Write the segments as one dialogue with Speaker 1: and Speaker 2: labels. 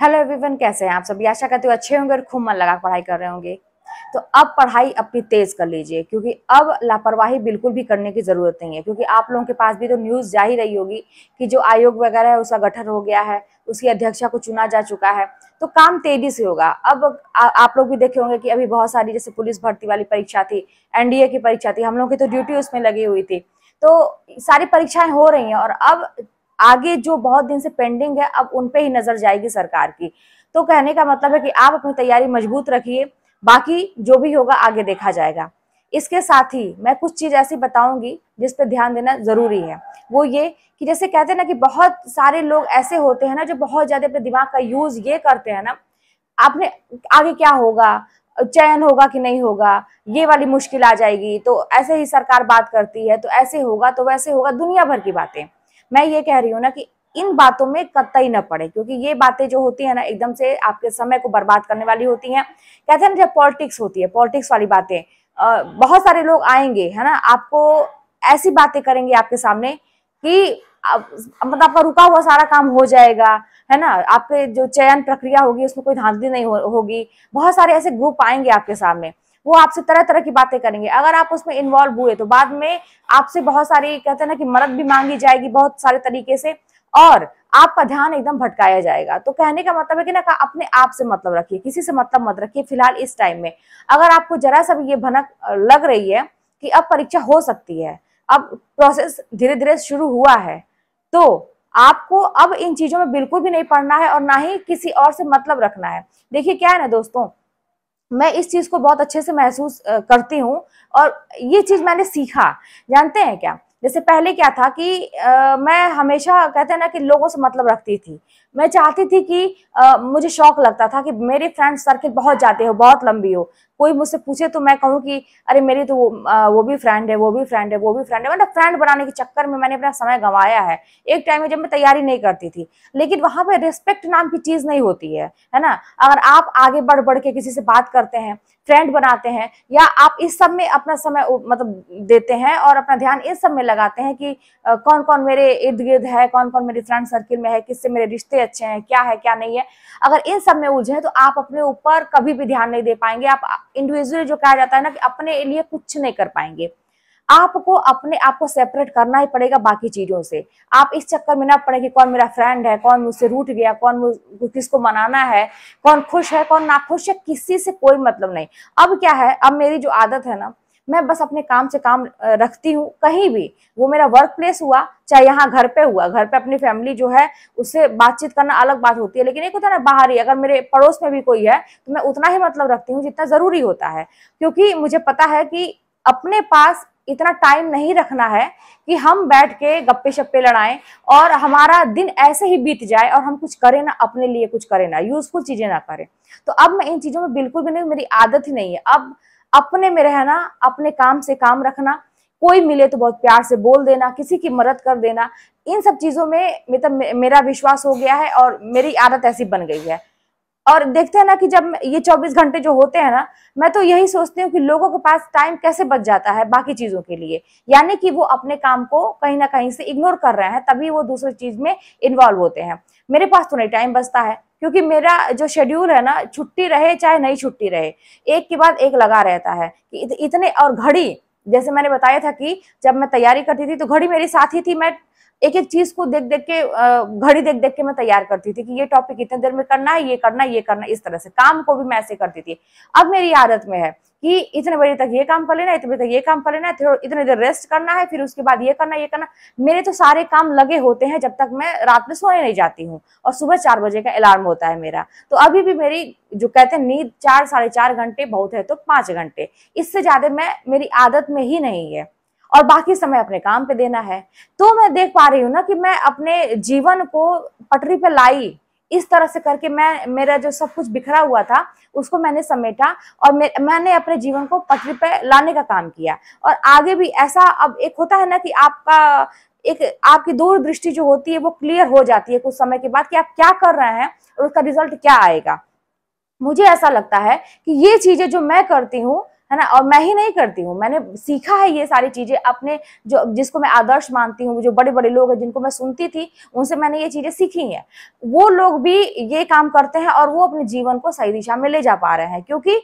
Speaker 1: Hello everyone कैसे हैं आप सभी? आशा करते हो अच्छे होंगे और खूब मन लगा पढ़ाई कर रहे होंगे। तो अब पढ़ाई अपनी तेज कर लीजिए क्योंकि अब लापरवाही बिल्कुल भी करने की ज़रूरत नहीं है क्योंकि आप लोगों के पास भी तो न्यूज़ जा ही रही होगी कि जो आयोग वगैरह है उसका गठन हो गया है उसकी अध्यक्षा को चुना जा चुका है। तो काम तेज़ी से होगा। अब आ, आप लोग भी देखे होंगे कि अभी बहुत सारी जैसे पुलिस भर्ती वाली परीक्षा थी एनडीए की परीक्षा थी हम लोग की तो ड्यूटी उसमें लगी हुई थी। तो सारी परीक्षाएँ हो रही हैं और अब आगे जो बहुत दिन से पेंडिंग है, अब उन पे ही नज़र जाएगी सरकार की। तो कहने का मतलब है कि आप अपनी तैयारी मज़बूत रखिए, बाकी जो भी होगा आगे देखा जाएगा। इसके साथ ही मैं कुछ चीज़ ऐसी बताऊँगी जिस पे ध्यान देना ज़रूरी है। वो ये कि जैसे कहते हैं ना कि बहुत सारे लोग ऐसे होते हैं ना जो बहुत ज़्यादा अपने दिमाग का यूज़ ये करते हैं ना, आपने आगे क्या होगा? चयन होगा कि नहीं होगा? ये वाली मुश्किल आ जाएगी। तो ऐसे ही सरकार बात करती है तो ऐसे होगा तो वैसे होगा, दुनिया भर की बातें। मैं ये कह रही हूँ ना कि इन बातों में कतई न पड़े क्योंकि ये बातें जो होती है ना एकदम से आपके समय को बर्बाद करने वाली होती हैं। कहते हैं ना जब पॉलिटिक्स होती है पॉलिटिक्स वाली बातें बहुत सारे लोग आएँगे है ना आपको ऐसी बातें करेंगे आपके सामने कि मतलब आपका रुका हुआ सारा काम हो जाएगा है ना आपके जो चयन प्रक्रिया होगी उसमें कोई धांधली नहीं हो, होगी बहुत सारे ऐसे ग्रुप आएँगे आपके सामने। वो आपसे तरह तरह की बातें करेंगे। अगर आप उसमें इन्वॉल्व हुए तो बाद में आपसे बहुत सारी, कहते हैं ना कि मदद भी मांगी जाएगी बहुत सारे तरीके से और आपका ध्यान एकदम भटकाया जाएगा। तो कहने का मतलब है कि ना अपने आप से मतलब रखिए, किसी से मतलब मत रखिए फ़िलहाल इस टाइम में। अगर आपको जरा सा भी ये भनक लग रही है कि अब परीक्षा हो सकती है, अब प्रोसेस धीरे धीरे शुरू हुआ है तो आपको अब इन चीज़ों में बिल्कुल भी नहीं पढ़ना है और ना ही किसी और से मतलब रखना है। देखिए क्या है ना दोस्तों मैं इस चीज़ को बहुत अच्छे से महसूस करती हूँ और ये चीज़ मैंने सीखा। जानते हैं क्या? जैसे पहले क्या था कि आ, मैं हमेशा कहते हैं ना कि लोगों से मतलब रखती थी। मैं चाहती थी कि आ, मुझे शौक लगता था कि मेरे फ्रेंड सर्किल बहुत जाते हो बहुत लंबी हो। कोई मुझसे पूछे तो मैं कहूँ कि अरे मेरी तो वो, आ, वो भी फ्रेंड है वो भी फ्रेंड है वो भी फ्रेंड है। मतलब फ्रेंड बनाने के चक्कर में मैंने अपना समय गंवाया है। एक टाइम में जब मैं तैयारी नहीं करती थी लेकिन वहाँ पर रिस्पेक्ट नाम की चीज़ नहीं होती है है ना? अगर आप आगे बढ़ बढ़ के किसी से बात करते हैं फ्रेंड बनाते हैं या आप इस सब में अपना समय मतलब देते हैं और अपना ध्यान इस सब में लगाते हैं कि कौन कौन मेरे इर्द गिर्द है कौन कौन मेरे फ्रेंड सर्किल में है, किससे मेरे रिश्ते अच्छे हैं, क्या है, क्या नहीं है। अगर इन सब में उलझे तो आप अपने ऊपर कभी भी ध्यान नहीं दे पाएँगे। आप इंडिविजुअल जो कहा जाता है ना कि अपने लिए कुछ नहीं कर पाएँगे। आपको अपने आप को सेपरेट करना ही पड़ेगा बाकी चीज़ों से। आप इस चक्कर में ना पड़े कि कौन मेरा फ्रेंड है, कौन मुझसे रूठ गया, कौन किसको मनाना है, कौन खुश है, कौन ना खुश है, किसी से कोई मतलब नहीं। अब क्या है, अब मेरी जो आदत है ना मैं बस अपने काम से काम रखती हूँ, कहीं भी। वो मेरा वर्क प्लेस हुआ, चाहे यहाँ घर पे हुआ, घर पे अपनी फैमिली जो है, उससे बातचीत करना अलग बात होती है, लेकिन एक होता है ना, बाहर ही अगर मेरे पड़ोस में भी कोई है तो मैं उतना ही मतलब रखती हूँ जितना ज़रूरी होता है। क्योंकि मुझे पता है कि अपने पास इतना टाइम नहीं रखना है कि हम बैठ के गप्पे शप्पे लड़ाएँ और हमारा दिन ऐसे ही बीत जाए और हम कुछ करें ना, अपने लिए कुछ करें ना यूजफुल चीज़ें ना करें। तो अब मैं इन चीज़ों में बिल्कुल भी नहीं, मेरी आदत ही नहीं है। अब अपने में रहना, अपने काम से काम रखना, कोई मिले तो बहुत प्यार से बोल देना, किसी की मदद कर देना, इन सब चीज़ों में मतलब मेरा विश्वास हो गया है और मेरी आदत ऐसी बन गई है। और देखते हैं ना कि जब ये 24 घंटे जो होते हैं ना, मैं तो यही सोचती हूँ कि लोगों के पास टाइम कैसे बच जाता है बाकी चीज़ों के लिए। यानी कि वो अपने काम को कहीं ना कहीं से इग्नोर कर रहे हैं, तभी वो दूसरी चीज़ में इन्वॉल्व होते हैं। मेरे पास तो नहीं टाइम बचता है। क्योंकि मेरा जो शेड्यूल है ना, छुट्टी रहे चाहे नहीं छुट्टी रहे, एक के बाद एक लगा रहता है कि इतने और घड़ी, जैसे मैंने बताया था कि जब मैं तैयारी करती थी तो घड़ी मेरी साथ ही थी, मैं एक एक चीज़ को देख देख के घड़ी देख देख के मैं तैयार करती थी कि ये टॉपिक इतने देर में करना है, ये करना ये करना इस तरह से। काम को भी मैं ऐसे करती थी। अब मेरी आदत में है कि इतने बजे तक ये काम कर लेना इतने बजे तक ये काम कर लेना है इतने देर रेस्ट करना है, फिर उसके बाद ये करना ये करना मेरे तो सारे काम लगे होते हैं जब तक मैं रात में सोने नहीं जाती हूँ और सुबह चार बजे का अलार्म होता है मेरा। तो अभी भी मेरी जो कहते हैं नींद चार, साढ़े चार घंटे बहुत है तो पाँच घंटे। इससे ज़्यादा मैं, मेरी आदत में ही नहीं है। और बाकी समय अपने काम पे देना है। तो मैं देख पा रही हूँ ना कि मैं अपने जीवन को पटरी पे लाई, इस तरह से करके मैं, मेरा जो सब कुछ बिखरा हुआ था, उसको मैंने समेटा और मैंने अपने जीवन को पटरी पे लाने का काम किया। और आगे भी ऐसा अब एक होता है ना कि आपका, एक, आपकी दूरदृष्टि जो होती है वो क्लियर हो जाती है कुछ समय के बाद कि आप क्या कर रहे हैं और उसका रिज़ल्ट क्या आएगा। मुझे ऐसा लगता है कि ये चीज़ें जो मैं करती हूँ है ना? और मैं ही नहीं करती हूँ। मैंने सीखा है ये सारी चीज़ें अपने जो, जिसको मैं आदर्श मानती हूँ, जो बड़े बड़े लोग हैं, जिनको मैं सुनती थी, उनसे मैंने ये चीज़ें सीखी हैं। वो लोग भी ये काम करते हैं और वो अपने जीवन को सही दिशा में ले जा पा रहे हैं, क्योंकि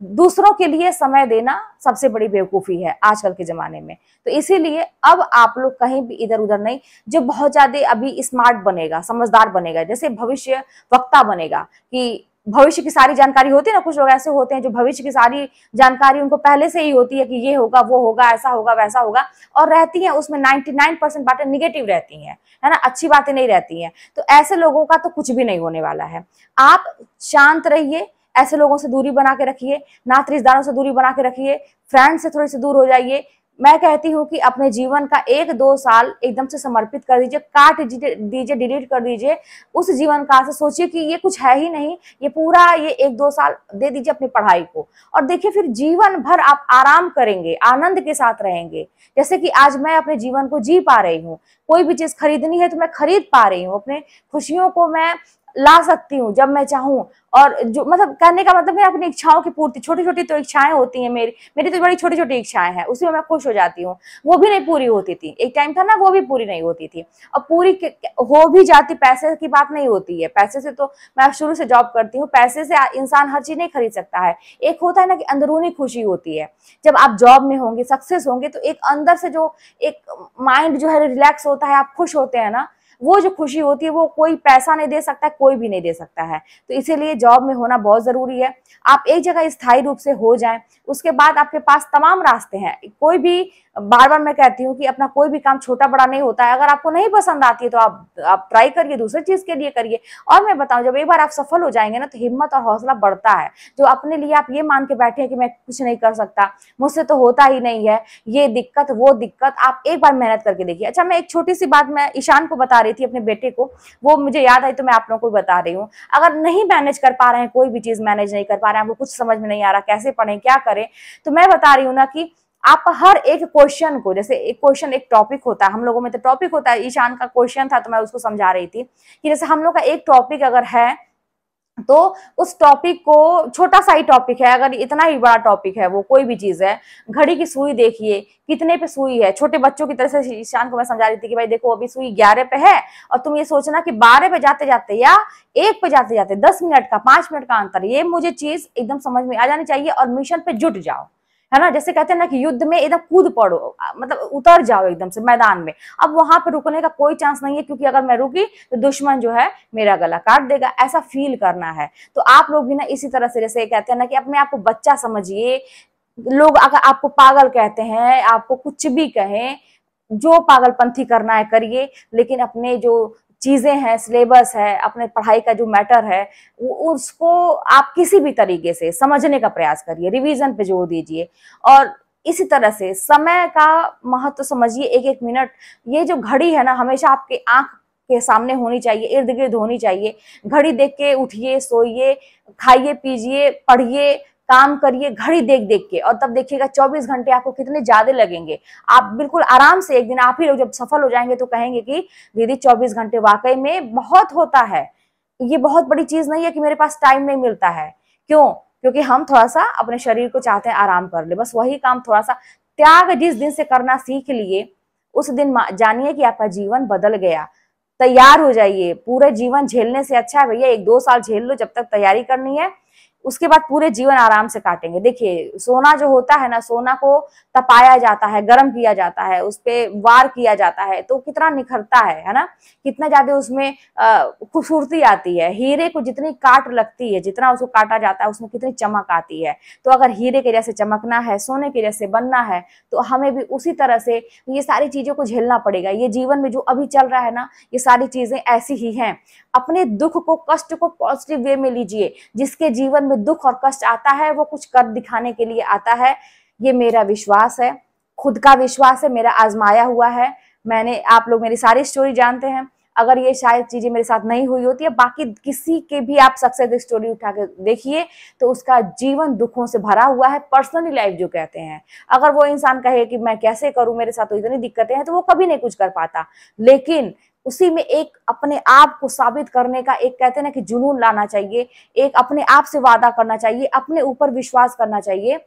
Speaker 1: दूसरों के लिए समय देना सबसे बड़ी बेवकूफ़ी है आजकल के जमाने में। तो इसीलिए अब आप लोग कहीं भी इधर उधर नहीं जो बहुत ज़्यादा अभी स्मार्ट बनेगा, समझदार बनेगा, जैसे भविष्य वक्ता बनेगा कि भविष्य की सारी जानकारी होती है ना, कुछ लोग ऐसे होते हैं जो भविष्य की सारी जानकारी उनको पहले से ही होती है कि ये होगा, वो होगा, ऐसा होगा, वैसा होगा, और रहती है, उसमें 99 परसेंट बातें निगेटिव रहती हैं, है ना? अच्छी बातें नहीं रहती हैं। तो ऐसे लोगों का तो कुछ भी नहीं होने वाला है। आप शांत रहिए, ऐसे लोगों से दूरी बना के रखिए नात रिश्तेदारों से दूरी बना के रखिए फ्रेंड से थोड़ी सी दूर हो जाइए मैं कहती हूँ कि अपने जीवन का एक दो साल एकदम से समर्पित कर दीजिए, काट दीजिए डिलीट कर दीजिए, उस जीवन काल से सोचिए कि ये कुछ है ही नहीं, ये पूरा ये एक दो साल दे दीजिए अपनी पढ़ाई को। और देखिए फिर जीवन भर आप आराम करेंगे, आनंद के साथ रहेंगे। जैसे कि आज मैं अपने जीवन को जी पा रही हूँ, कोई भी चीज़ खरीदनी है तो मैं खरीद पा रही हूँ, अपने खुशियों को मैं ला सकती हूँ जब मैं चाहूँ। और जो मतलब करने का मतलब है अपनी इच्छाओं की पूर्ति। छोटी छोटी तो इच्छाएँ होती हैं मेरी। मेरी तो बड़ी छोटी छोटी इच्छाएँ हैं उसी में मैं खुश हो जाती हूँ। वो भी नहीं पूरी होती थी। एक टाइम था ना, वो भी पूरी नहीं होती थी। और पूरी हो भी जाती, पैसे की बात नहीं होती है। पैसे से तो मैं शुरू से जॉब करती हूँ। पैसे से इंसान हर चीज़ नहीं खरीद सकता है। एक होता है ना कि अंदरूनी खुशी होती है। जब आप जॉब में होंगे सक्सेस होंगे तो एक अंदर से जो एक माइंड जो है रिलैक्स होता है, आप खुश होते हैं ना वो जो खुशी होती है, वो कोई पैसा नहीं दे सकता, कोई भी नहीं दे सकता है। तो इसीलिए जॉब में होना बहुत ज़रूरी है। आप एक जगह स्थायी रूप से हो जाए, उसके बाद आपके पास तमाम रास्ते हैं। कोई भी बार बार मैं कहती हूँ कि अपना कोई भी काम छोटा बड़ा नहीं होता है। अगर आपको नहीं पसंद आती है तो आप आप ट्राई करिए, दूसरी चीज़ के लिए करिए। और मैं बताऊँ, जब एक बार आप सफल हो जाएँगे ना तो हिम्मत और हौसला बढ़ता है। जो अपने लिए आप ये मान के बैठे हैं कि मैं कुछ नहीं कर सकता, मुझसे तो होता ही नहीं है। ये दिक्कत, वो दिक्कत, आप एक बार मेहनत करके देखिए। अच्छा मैं एक छोटी सी बात मैं ईशान को बता रही थी, अपने बेटे को। वो मुझे याद आई तो मैं आप लोगों को बता रही हूँ। अगर नहीं मैनेज कर पा रहे हैं, कोई भी चीज़ मैनेज नहीं कर पा रहे हैं आपको कुछ समझ में नहीं आ रहा, कैसे पढ़े, क्या करें? तो मैं बता रही हूँ ना कि आप हर एक क्वेश्चन को, जैसे एक क्वेश्चन एक टॉपिक होता है, हम लोगों में तो टॉपिक होता है, ईशान का क्वेश्चन था तो मैं उसको समझा रही थी कि जैसे हम लोग का एक टॉपिक अगर है तो उस टॉपिक को छोटा सा ही टॉपिक है, अगर इतना ही बड़ा टॉपिक है, वो कोई भी चीज़ है, घड़ी की सुई देखिए, कितने पे सुई है, छोटे बच्चों की तरह से ईशान को मैं समझा रही थी कि भाई देखो, अभी सुई ग्यारह पे है, और तुम ये सोचना कि बारह पे जाते जाते या एक पे जाते जाते, दस मिनट का, पाँच मिनट का अंतर, ये मुझे चीज़ एकदम समझ में आ जानी चाहिए और मिशन पे जुट जाओ। है ना? जैसे कहते हैं ना कि युद्ध में एकदम कूद पड़ो मतलब उतर जाओ एकदम से मैदान में। अब वहाँ पर रुकने का कोई चांस नहीं है, क्योंकि अगर मैं रुकी तो दुश्मन जो है मेरा गला काट देगा। ऐसा फील करना है। तो आप लोग भी ना इसी तरह से, जैसे कहते हैं ना कि अपने आप को बच्चा समझिए। लोग अगर आपको पागल कहते हैं, आपको कुछ भी कहें, जो पागलपंथी करना है करिए, लेकिन अपने जो चीज़ें हैं सिलेबस है, अपने पढ़ाई का जो मैटर है उसको आप किसी भी तरीके से समझने का प्रयास करिए रिवीजन पे ज़ोर दीजिए। और इसी तरह से समय का महत्व तो समझिए एक एक मिनट ये जो घड़ी है ना, हमेशा आपके आँख के सामने होनी चाहिए इर्द गिर्द होनी चाहिए। घड़ी देख के उठिए, सोइए, खाइए, पीजिए, पढ़िए काम करिए, घड़ी देख देख के और तब देखिएगा 24 घंटे आपको कितने ज़्यादा लगेंगे। आप बिल्कुल आराम से एक दिन आप ही लोग जब सफल हो जाएँगे तो कहेंगे कि, दीदी 24 घंटे वाकई में बहुत होता है। ये बहुत बड़ी चीज़ नहीं है कि मेरे पास टाइम नहीं मिलता है। क्यों? क्योंकि हम थोड़ा सा अपने शरीर को चाहते हैं आराम कर ले। बस वही काम थोड़ा सा त्याग जिस दिन से करना सीख लिए, उस दिन जानिए कि आपका जीवन बदल गया। तैयार हो जाइए। पूरे जीवन झेलने से अच्छा है, भैया, एक दो साल झेल लो जब तक तैयारी करनी है। उसके बाद पूरे जीवन आराम से काटेंगे। देखिए, सोना जो होता है ना, सोना को तपाया जाता है, गर्म किया जाता है, उस पर वार किया जाता है तो कितना निखरता है है ना? कितना ज़्यादा उसमें खूबसूरती आती है। हीरे को जितनी काट लगती है, जितना उसको काटा जाता है, उसमें कितनी चमक आती है। तो अगर हीरे के जैसे चमकना है, सोने के जैसे बनना है तो हमें भी उसी तरह से ये सारी चीज़ों को झेलना पड़ेगा। ये जीवन में जो अभी चल रहा है ना, ये सारी चीज़ें ऐसी ही हैं। अपने दुख को, कष्ट को पॉजिटिव वे में लीजिए। जिसके जीवन में दुख और कष्ट आता है, वो कुछ कर दिखाने के लिए आता है। ये मेरा विश्वास है। खुद का विश्वास है, मेरा आजमाया हुआ है। मैंने, आप लोग मेरी सारी स्टोरी जानते हैं। अगर ये शायद चीज़ें मेरे साथ नहीं हुई होती है बाकी किसी के भी आप सक्सेस स्टोरी उठा के देखिए तो उसका जीवन दुखों से भरा हुआ है पर्सनली लाइफ जो कहते हैं। अगर वो इंसान कहे कि मैं कैसे करूँ, मेरे साथ तो इतनी दिक्कतें हैं तो वो कभी नहीं कुछ कर पाता। लेकिन उसी में एक अपने आप को साबित करने का एक कहते हैं ना कि जुनून लाना चाहिए, एक अपने आप से वादा करना चाहिए, अपने ऊपर विश्वास करना चाहिए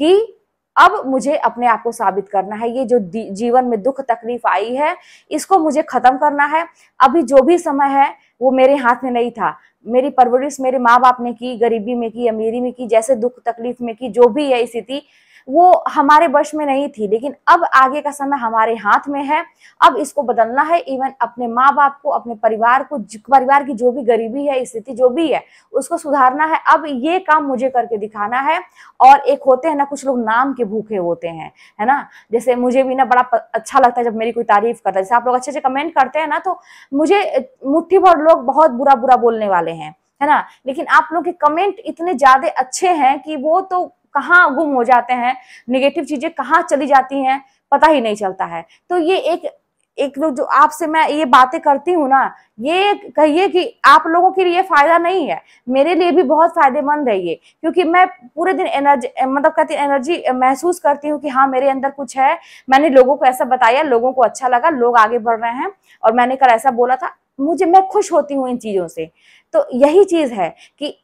Speaker 1: कि अब मुझे अपने आप को साबित करना है। ये जो जीवन में दुख तकलीफ़ आई है, इसको मुझे खत्म करना है। अभी जो भी समय है, वो मेरे हाथ में नहीं था। मेरी परवरिश मेरे माँ बाप ने की, गरीबी में की, अमीरी में की, जैसे दुख तकलीफ़ में की, जो भी है स्थिति वो हमारे वश में नहीं थी, लेकिन अब आगे का समय हमारे हाथ में है। अब इसको बदलना है। इवन अपने माँ बाप को, अपने परिवार को परिवार की जो भी गरीबी है, स्थिति जो भी है, उसको सुधारना है। अब ये काम मुझे करके दिखाना है। और एक होते हैं ना, कुछ लोग नाम के भूखे होते हैं, है ना? जैसे मुझे भी ना बड़ा अच्छा लगता है जब मेरी कोई तारीफ़ करता है। जैसे आप लोग अच्छे अच्छे कमेंट करते हैं ना तो मुझे मुट्ठी भर लोग बहुत बुरा बुरा बोलने वाले हैं, है ना? लेकिन आप लोग के कमेंट इतने ज़्यादा अच्छे हैं कि वो तो कहाँ गुम हो जाते हैं निगेटिव चीज़ें कहाँ चली जाती हैं, पता ही नहीं चलता है। तो ये एक एक जो आपसे मैं ये बातें करती हूँ ना, ये कहिए कि आप लोगों के लिए फ़ायदा नहीं है। मेरे लिए भी बहुत फ़ायदेमंद है ये, क्योंकि मैं पूरे दिन एनर्जी मतलब कहती एनर्जी महसूस करती हूँ कि हाँ मेरे अंदर कुछ है। मैंने लोगों को ऐसा बताया, लोगों को अच्छा लगा, लोग आगे बढ़ रहे हैं और मैंने कल ऐसा बोला था, मुझे, मैं खुश होती हूँ इन चीज़ों से। तो यही चीज़ है कि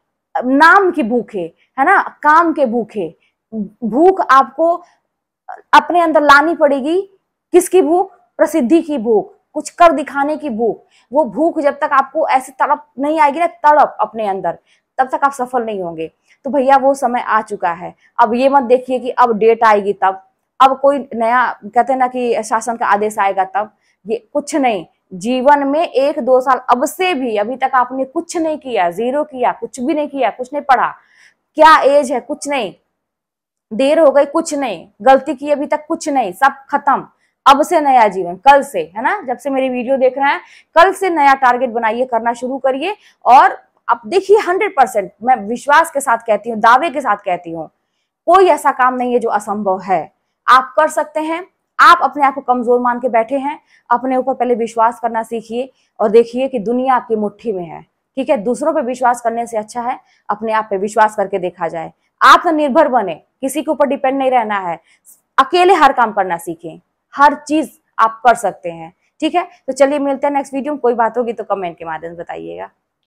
Speaker 1: नाम की भूखे, है ना? काम के भूखे। भूख आपको अपने अंदर लानी पड़ेगी। किसकी भूख? प्रसिद्धि की भूख, कुछ कर दिखाने की भूख। वो भूख जब तक आपको ऐसे तड़प नहीं आएगी ना, तड़प अपने अंदर, तब तक आप सफल नहीं होंगे। तो भैया, वो समय आ चुका है। अब ये मत देखिए कि अब डेट आएगी तब। अब कोई नया, कहते ना कि शासन का आदेश आएगा तब। ये कुछ नहीं। जीवन में एक दो साल अब से भी, अभी तक आपने कुछ नहीं किया, ज़ीरो किया, कुछ भी नहीं किया, कुछ नहीं पढ़ा, क्या एज है? कुछ नहीं। देर हो गई, कुछ नहीं। गलती की अभी तक कुछ नहीं। सब खत्म। अब से नया जीवन, कल से, है ना? जब से मेरी वीडियो देख रहे हैं, कल से नया टारगेट बनाइए, करना शुरू करिए। और अब देखिए हंड्रेड परसेंट मैं विश्वास के साथ कहती हूँ, दावे के साथ कहती हूँ, कोई ऐसा काम नहीं है जो असंभव है। आप कर सकते हैं आप अपने आप को कमज़ोर मान के बैठे हैं, अपने ऊपर पहले विश्वास करना सीखिए और देखिए कि दुनिया आपकी मुट्ठी में है। ठीक है? दूसरों पे विश्वास करने से अच्छा है, अपने आप पे विश्वास करके देखा जाए। आत्मनिर्भर बने, किसी के ऊपर डिपेंड नहीं रहना है। अकेले हर काम करना सीखें, हर चीज़ आप कर सकते हैं। ठीक है? तो चलिए मिलते हैं नेक्स्ट वीडियो में, कोई बात होगी तो कमेंट के माध्यम से बताइएगा।